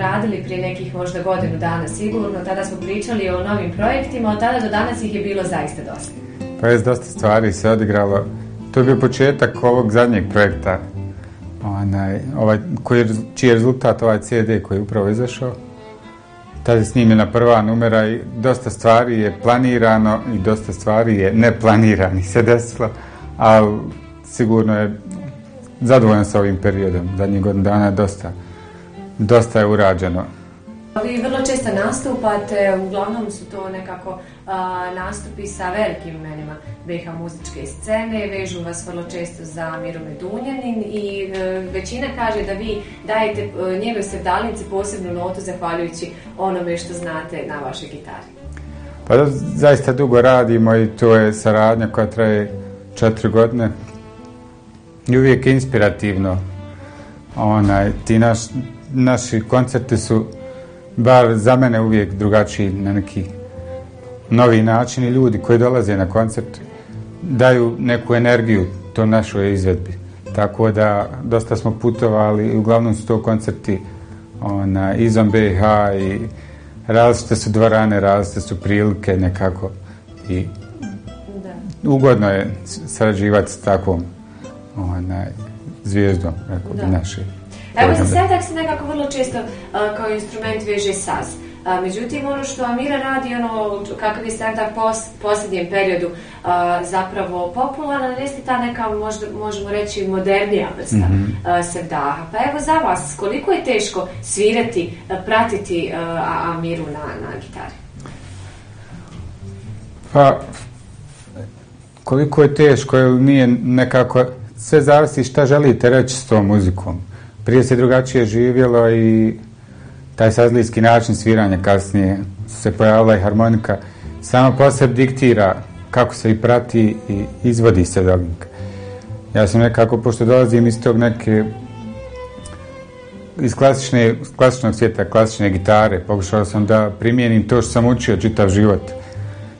radili prije nekih možda godinu dana sigurno, tada smo pričali o novim projektima, od tada do danas ih je bilo zaista dosta. Pa je dosta stvari se odigralo. To je bio početak ovog zadnjeg projekta, onaj, ovaj, koji, čiji je rezultat ovaj CD koji je upravo izašao. Tada je snimljena prva numera i dosta stvari je planirano i dosta stvari je neplanirani se desilo, ali sigurno je zadovoljan sa ovim periodom. Zadnjih godina dana je dosta, dosta je urađeno. Vi vrlo često nastupate, uglavnom su to nekako a, nastupi sa velikim imenima BiH muzičke scene, vežu vas vrlo često za Miro Medunjanin i e, većina kaže da vi dajete e, njegove sevdalnici posebnu notu zahvaljujući onome što znate na vašoj gitari. Pa da, zaista dugo radimo i to je saradnja koja traje četiri godine i uvijek inspirativno. Onaj, ti naš, naši koncerti su bar za mene uvijek drugačiji na neki novi način i ljudi koji dolaze na koncert daju neku energiju to našoj izvedbi. Tako da dosta smo putovali i uglavnom su to koncerti ona, izom BiH i različite su dvorane, različite su prilike nekako i da. ugodno je sarađivati s takvom onaj, zvijezdom rekao bi naše. Evo za sedak se nekako vrlo često uh, kao instrument veže saz. A, međutim, ono što Amira radi, ono kakav je sedak pos, posljednjem periodu a, zapravo popularan, jeste ta neka, možda, možemo reći, modernija vrsta mm -hmm. sevdaha. Pa evo za vas, koliko je teško svirati, a, pratiti a, Amiru na, na gitari? Pa, koliko je teško, ili nije nekako sve zavisi šta želite reći s tom muzikom. Prije se drugačije živjelo i taj sazlijski način sviranja kasnije se pojavila i harmonika. Samo po sebi diktira kako se i prati i izvodi se dognik. Ja sam nekako, pošto dolazim iz tog neke iz klasične, klasičnog svijeta, klasične gitare, pokušao sam da primijenim to što sam učio čitav život.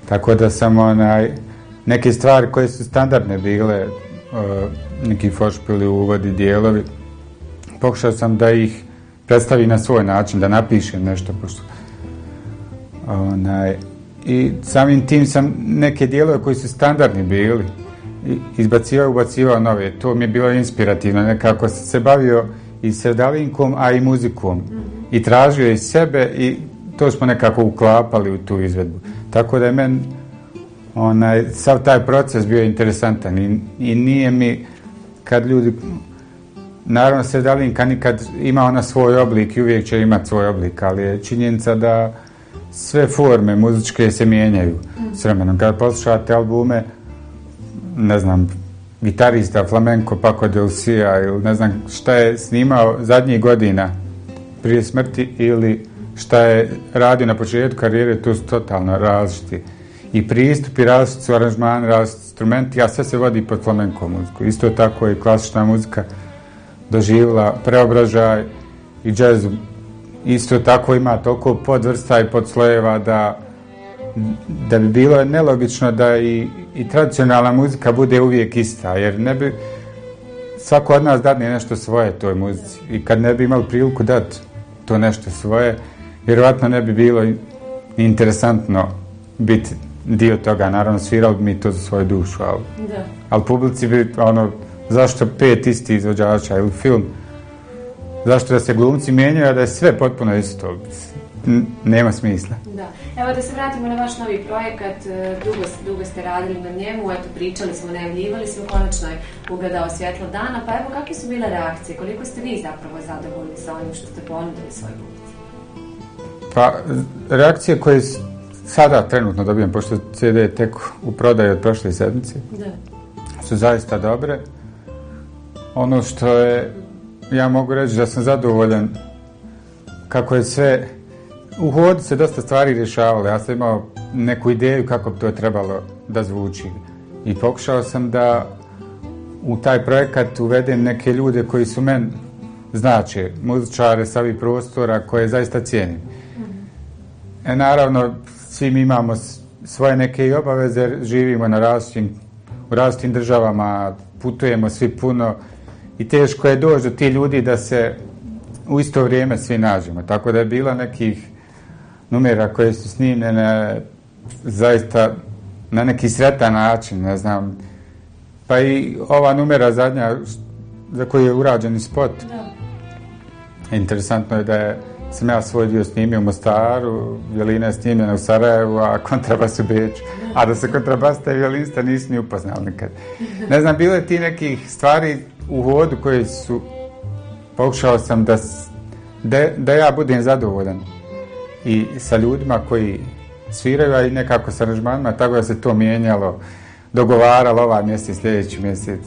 Tako da sam onaj, neke stvari koje su standardne bile, e, neki fošpili, uvodi, dijelovi. Pokušao sam da ih predstavi na svoj način, da napiše nešto. Pošto, onaj, I samim tim sam neke dijelove koji su standardni bili, izbacivao, ubacivao nove. To mi je bilo inspirativno. Nekako sam se bavio i sedalinkom, a i muzikom. Mm -hmm. I tražio iz sebe i to smo nekako uklapali u tu izvedbu. Tako da je meni onaj, sav taj proces bio interesantan i, i nije mi kad ljudi naravno se nikad ima ona svoj oblik i uvijek će imati svoj oblik ali je činjenica da sve forme muzičke se mijenjaju mm. s vremenom Kad poslušate albume ne znam gitarista flamenko Paco del Sia ili ne znam šta je snimao zadnjih godina prije smrti ili šta je radio na početku karijere to su totalno različiti i pristup i različiti su aranžmani, različiti instrumenti, a sve se vodi pod flamenko muziku. Isto tako i klasična muzika doživjela preobražaj i džez isto tako ima toliko podvrsta i podslojeva da da bi bilo nelogično da i, i tradicionalna muzika bude uvijek ista, jer ne bi svako od nas dadne nešto svoje toj muzici i kad ne bi imali priliku dati to nešto svoje, vjerovatno ne bi bilo interesantno biti dio toga, naravno svirali bi mi to za svoju dušu, ali, da. ali publici bi, ono, zašto pet isti izvođača ili film, zašto da se glumci mijenjaju, a da je sve potpuno isto, N nema smisla. Da. Evo da se vratimo na vaš novi projekat, e, dugo, dugo ste radili na njemu, eto pričali smo, najavljivali smo, konačno je ugledao svjetlo dana, pa evo kakve su bile reakcije, koliko ste vi zapravo zadovoljni sa onim što ste ponudili svoj publici? Pa, reakcije koje sada trenutno dobijem, pošto CD je tek u prodaju od prošle sedmice, da. su zaista dobre. Ono što je, ja mogu reći da sam zadovoljan kako je sve, u hodu se dosta stvari rješavalo. Ja sam imao neku ideju kako bi to trebalo da zvuči. I pokušao sam da u taj projekat uvedem neke ljude koji su men znače, muzičare sa ovih prostora koje zaista cijenim. E, naravno, svi mi imamo svoje neke i obaveze, živimo na različitim, u različitim državama, putujemo svi puno i teško je doći do ti ljudi da se u isto vrijeme svi nađemo. Tako da je bilo nekih numera koje su snimljene zaista na neki sretan način, ne znam. Pa i ova numera zadnja za koju je urađen spot. Da. Interesantno je da je sam ja svoj dio snimio u Mostaru, violine je snimljena u Sarajevu, a kontrabas u Beču. A da se kontrabasta i violinista nisi ni upoznao nikad. Ne znam, bilo je ti nekih stvari u hodu koji su... Pokušao sam da, da, da ja budem zadovoljan i sa ljudima koji sviraju, a i nekako sa aranžmanima, tako da se to mijenjalo, dogovaralo ovaj mjesec, sljedeći mjesec.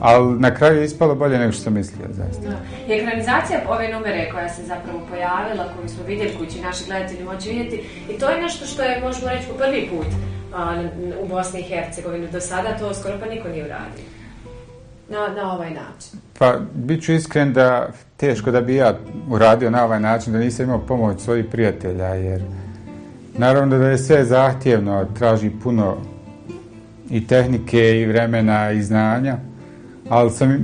Ali na kraju je ispalo bolje nego što sam mislio, zaista. Da. I ekranizacija ove numere koja se zapravo pojavila, koju smo vidjeli, koju će naši gledatelji moći vidjeti, i to je nešto što je, možemo reći, po prvi put a, u Bosni i Hercegovini. Do sada to skoro pa niko nije uradio. Na, na ovaj način. Pa, bit ću iskren da teško da bi ja uradio na ovaj način, da nisam imao pomoć svojih prijatelja, jer naravno da je sve zahtjevno, traži puno i tehnike i vremena i znanja, ali sam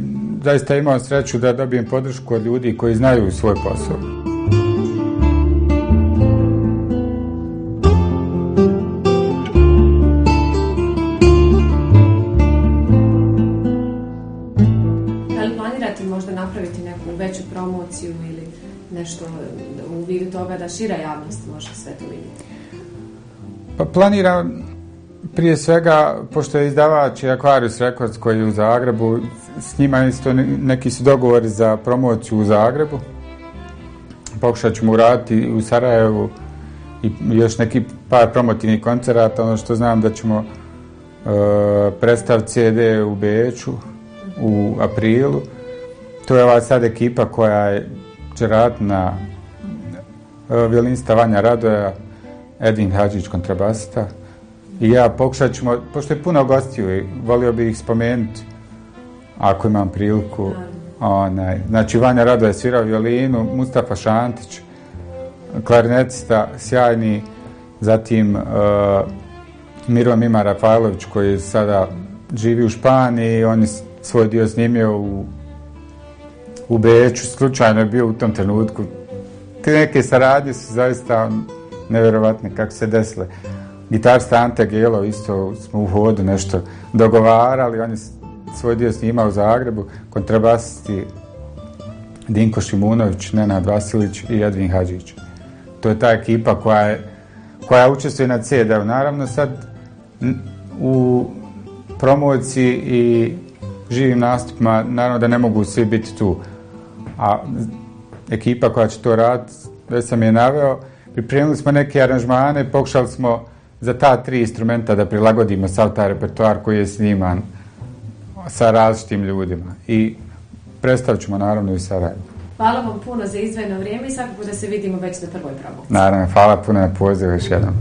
zaista imao sreću da dobijem podršku od ljudi koji znaju svoj posao. Planirate možda napraviti neku veću promociju ili nešto u vidu toga da šira javnost može sve to vidjeti? Pa planiram prije svega, pošto je izdavač i Aquarius Records koji je u Zagrebu, s njima isto neki su dogovori za promociju u Zagrebu. Pokušat ćemo uraditi u Sarajevu i još neki par promotivnih koncerata, ono što znam da ćemo uh, predstaviti CD u Beču u aprilu. To je ova sad ekipa koja je će na uh, violinista Vanja Radoja, Edin Hadžić kontrabasista, I ja pokušat ćemo, pošto je puno gostiju, volio bih ih spomenuti, ako imam priliku. Onaj, znači, Vanja Radoja svirao violinu, Mustafa Šantić, klarinetista, sjajni, zatim uh, Miro Mima Rafajlović, koji sada živi u Španiji, on je svoj dio snimio u, u Beću, slučajno je bio u tom trenutku. Te neke saradnje su zaista nevjerovatne kako se desile gitarista Ante Gelo isto smo u hodu nešto dogovarali, on je svoj dio snimao u Zagrebu, kontrabasisti Dinko Šimunović, Nenad Vasilić i Edvin Hadžić. To je ta ekipa koja, je, koja učestvuje na CD-u. Naravno sad u promociji i živim nastupima, naravno da ne mogu svi biti tu. A ekipa koja će to raditi, već sam je naveo, pripremili smo neke aranžmane, pokušali smo za ta tri instrumenta da prilagodimo sav taj repertoar koji je sniman sa različitim ljudima. I predstavit ćemo naravno i Sarajevo. Hvala vam puno za izvojeno vrijeme i svakako da se vidimo već na prvoj promociji. Naravno, hvala puno na pozivu još jednom.